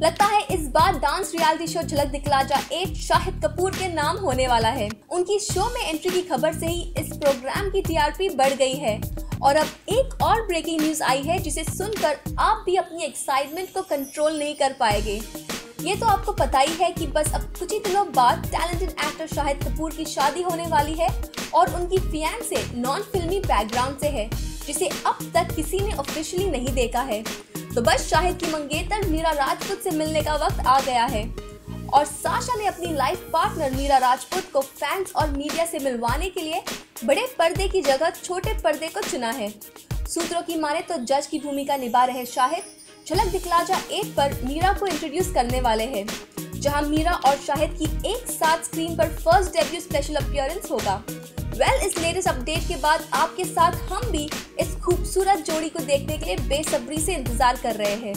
लगता है इस बार डांस रियलिटी शो झलक दिखला जा एट शाहिद कपूर के नाम होने वाला है। उनकी शो में एंट्री की खबर से ही इस प्रोग्राम की टीआरपी बढ़ गई है। और अब एक और ब्रेकिंग न्यूज़ आई है, जिसे सुनकर आप भी अपनी एक्साइटमेंट को कंट्रोल नहीं कर पाएँगे। ये तो आपको पता ही है कि बस अब कुछ ही दिनों बाद टैलेंटेड एक्टर शाहिद कपूर की शादी होने वाली है और उनकी फियान से नॉन फिल्मी बैकग्राउंड से है, जिसे अब तक किसी ने ऑफिशियली नहीं देखा है। तो बस शाहिद की मंगेतर मीरा राजपूत से मिलने का वक्त आ गया है। और साशा ने अपनी लाइफ पार्टनर मीरा राजपूत को फैंस और मीडिया से मिलवाने के लिए बड़े पर्दे की जगह छोटे पर्दे को चुना है। सूत्रों की माने तो जज की भूमिका निभा रहे शाहिद झलक दिखलाजा एट पर मीरा को इंट्रोड्यूस करने वाले हैं, जहाँ मीरा और शाहिद की एक साथ स्क्रीन पर फ़र्स्ट डेब्यू स्पेशल अपियरेंस होगा। वेल well, इस लेटेस्ट अपडेट के बाद आपके साथ हम भी इस खूबसूरत जोड़ी को देखने के लिए बेसब्री से इंतज़ार कर रहे हैं।